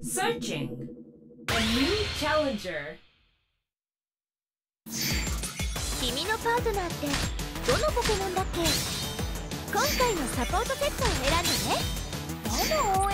Searching. A new challenger. 君のパートナーってどのポケモンだっけ？今回のサポートセットを選んでね。どの応援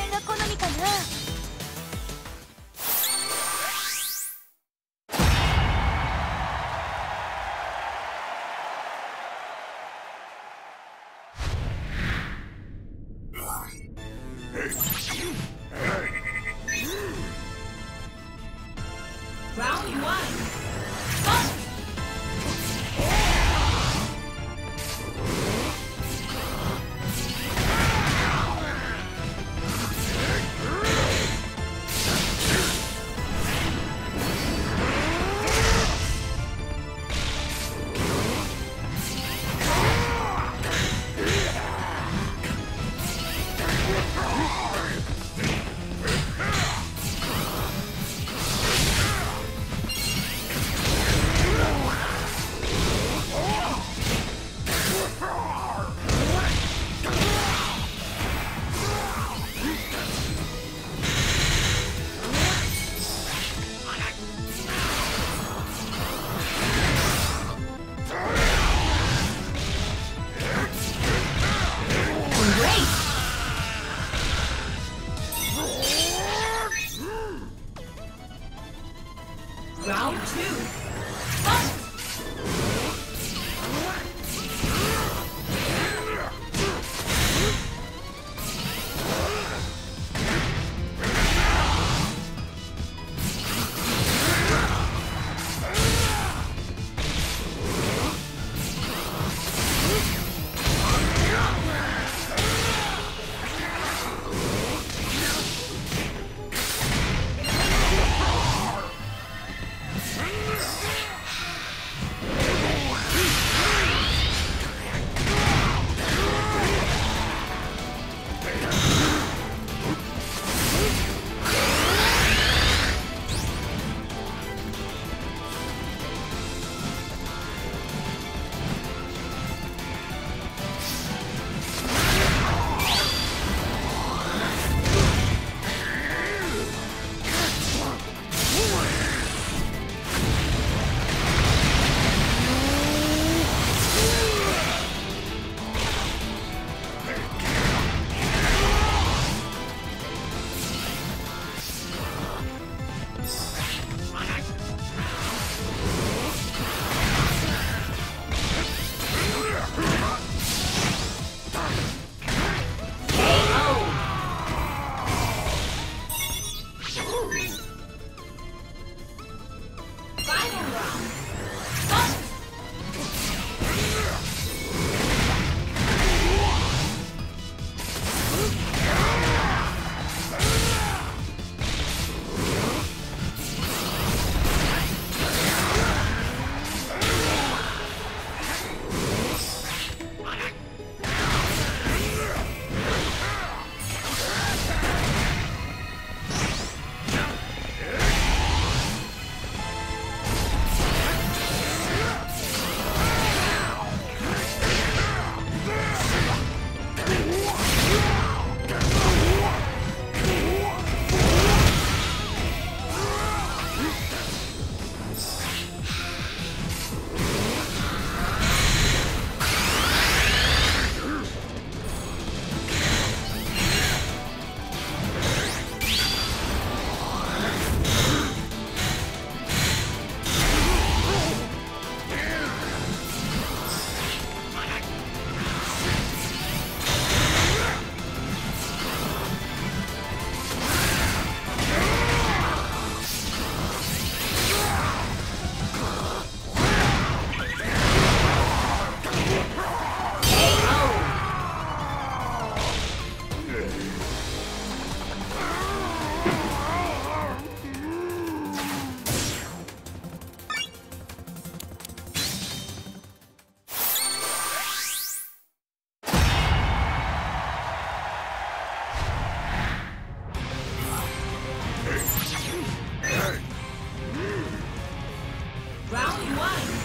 One.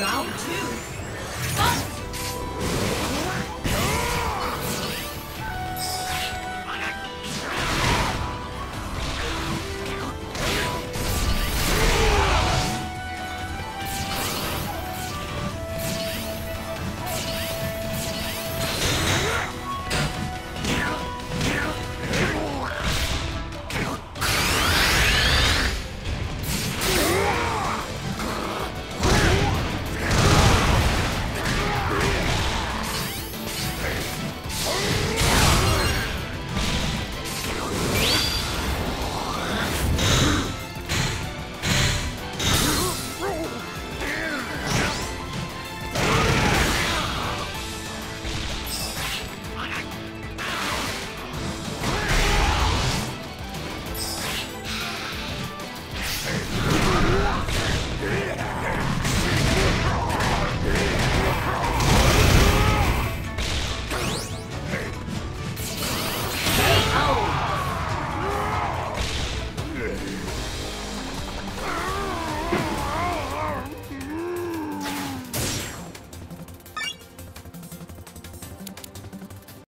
Round two.